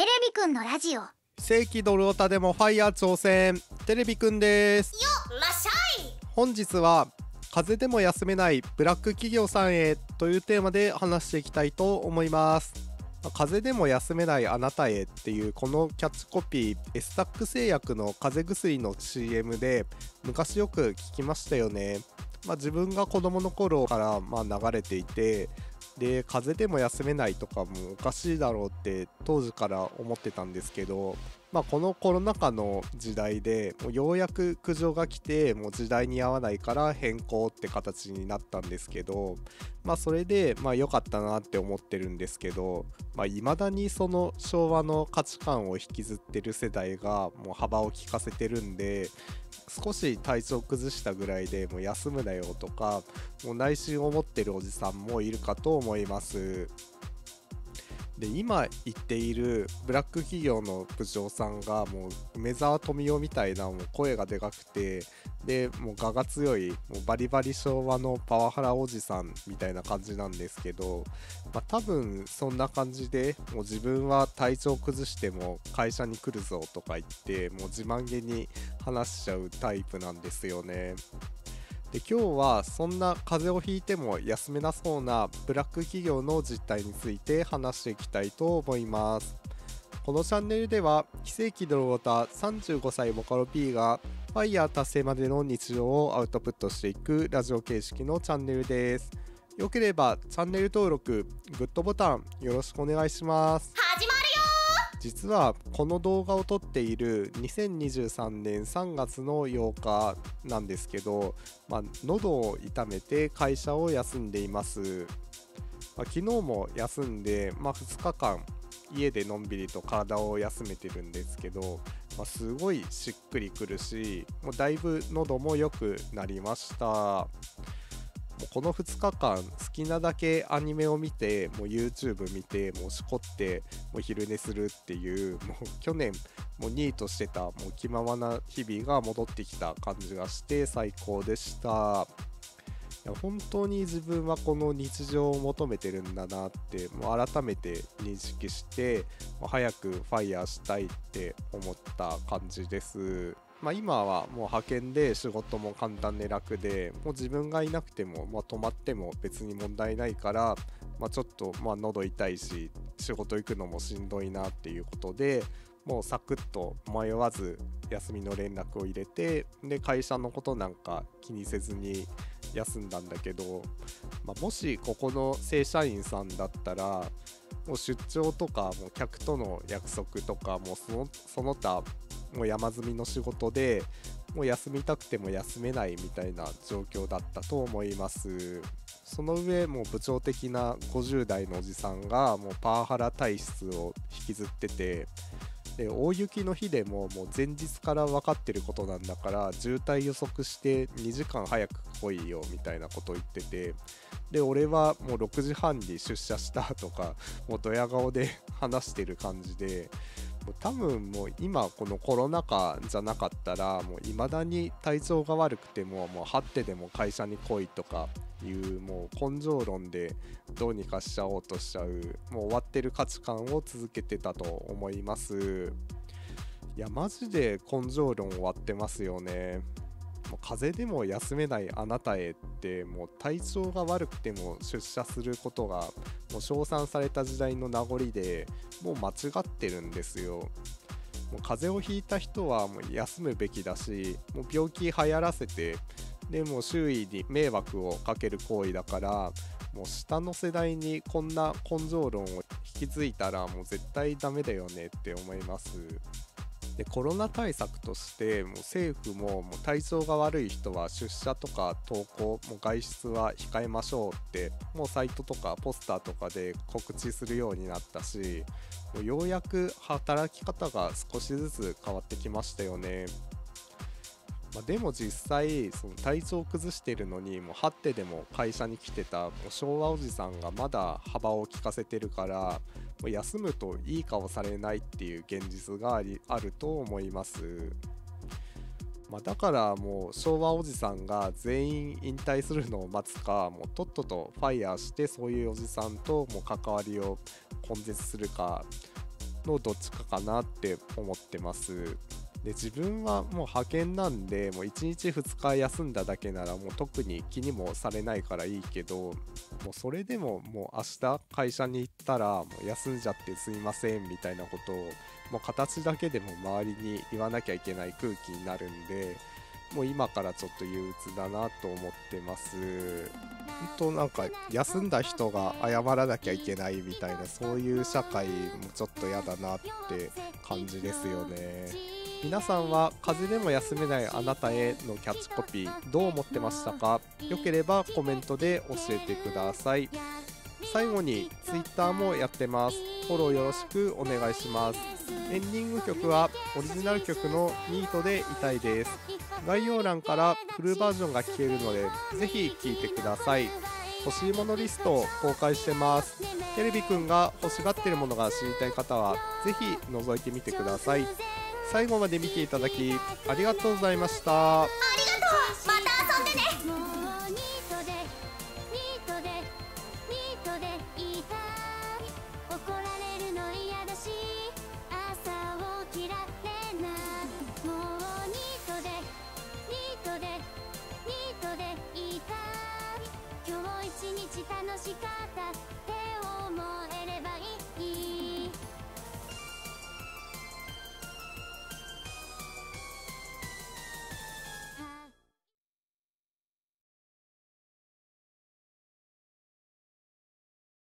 テレビくんのラジオ。正規ドルオタでもファイヤー挑戦テレビくんです。よらっしゃい。本日は風邪でも休めないブラック企業さんへというテーマで話していきたいと思います。風邪でも休めないあなたへっていうこのキャッチコピーエスタック製薬の風邪薬の CM で昔よく聞きましたよね。まあ、自分が子供の頃からま流れていてで風邪でも休めないとかもおかしいだろうって当時から思ってたんですけど、まあ、このコロナ禍の時代でもうようやく苦情が来てもう時代に合わないから変更って形になったんですけど、まあ、それでまあ良かったなって思ってるんですけどいまあ、だにその昭和の価値観を引きずってる世代がもう幅を利かせてるんで少し体調崩したぐらいでもう休むなよとかもう内心を持ってるおじさんもいるかと思います。で今言っているブラック企業の部長さんがもう梅沢富美男みたいなもう声がでかくてでもう我が強いもうバリバリ昭和のパワハラおじさんみたいな感じなんですけど、まあ、多分そんな感じでもう自分は体調崩しても会社に来るぞとか言ってもう自慢げに話しちゃうタイプなんですよね。で今日はそんな風邪をひいても休めなそうなブラック企業の実態について話していきたいと思います。このチャンネルでは非正規ドロータ35歳ボカロ P がファイヤー達成までの日常をアウトプットしていくラジオ形式のチャンネルです。よければチャンネル登録グッドボタンよろしくお願いします。始まる実はこの動画を撮っている2023年3月の8日なんですけど、まあ、喉を痛めて会社を休んでいます、まあ、昨日も休んで、まあ、2日間家でのんびりと体を休めてるんですけど、まあ、すごいしっくりくるしもうだいぶ喉も良くなりました。もうこの2日間好きなだけアニメを見てもう YouTube 見てもうしこってもう昼寝するっていうもう去年もうニートしてたもう気ままな日々が戻ってきた感じがして最高でした。いや本当に自分はこの日常を求めてるんだなってもう改めて認識して早くファイヤーしたいって思った感じです。まあ、今はもう派遣で仕事も簡単で楽でもう自分がいなくても、まあ、泊まっても別に問題ないから、まあ、ちょっとまあ喉痛いし仕事行くのもしんどいなっていうことでもうサクッと迷わず休みの連絡を入れてで会社のことなんか気にせずに休んだんだけど、まあ、もしここの正社員さんだったらもう出張とかもう客との約束とかもそのその他もう山積みの仕事でもう休みたくても休めないみたいな状況だったと思います。その上もう部長的な50代のおじさんがもうパワハラ体質を引きずっててで大雪の日でももう前日から分かってることなんだから渋滞予測して2時間早く来いよみたいなことを言っててで俺はもう6時半に出社したとかもうドヤ顔で話してる感じで多分もう今このコロナ禍じゃなかったらもう未だに体調が悪くてももう張ってでも会社に来いとかいうもう根性論でどうにかしちゃおうとしちゃうもう終わってる価値観を続けてたと思います。いやマジで根性論終わってますよね。もう風邪でも休めないあなたへってもう体調が悪くても出社することがもう称賛された時代の名残でもう間違ってるんですよ。もう風邪をひいた人はもう休むべきだしもう病気流行らせてでも周囲に迷惑をかける行為だからもう下の世代にこんな根性論を引き継いだらもう絶対ダメだよねって思います。でコロナ対策としてもう政府ももう体調が悪い人は出社とか登校も外出は控えましょうってもうサイトとかポスターとかで告知するようになったしもうようやく働き方が少しずつ変わってきましたよね。まあ、でも実際その体調を崩してるのにもう張ってでも会社に来てたもう昭和おじさんがまだ幅を利かせてるからもう休むといい顔されないっていう現実がありあると思います。まあ、だからもう昭和おじさんが全員引退するのを待つかもうとっととファイヤーしてそういうおじさんともう関わりを根絶するかのどっちかかなって思ってますで自分はもう派遣なんでもう1日2日休んだだけならもう特に気にもされないからいいけどもうそれでももう明日会社に行ったらもう休んじゃってすいませんみたいなことをもう形だけでも周りに言わなきゃいけない空気になるんでもう今からちょっと憂鬱だなと思ってます。本当なんか休んだ人が謝らなきゃいけないみたいなそういう社会もちょっと嫌だなって感じですよね。皆さんは風邪でも休めないあなたへのキャッチコピーどう思ってましたか？よければコメントで教えてください。最後に Twitter もやってます。フォローよろしくお願いします。エンディング曲はオリジナル曲のニートでいたいです。概要欄からフルバージョンが聴けるのでぜひ聴いてください。欲しいものリストを公開してます。テレビくんが欲しがってるものが知りたい方はぜひ覗いてみてください。最後まで見ていただきありがとうございました。ありがとう。また遊んでね。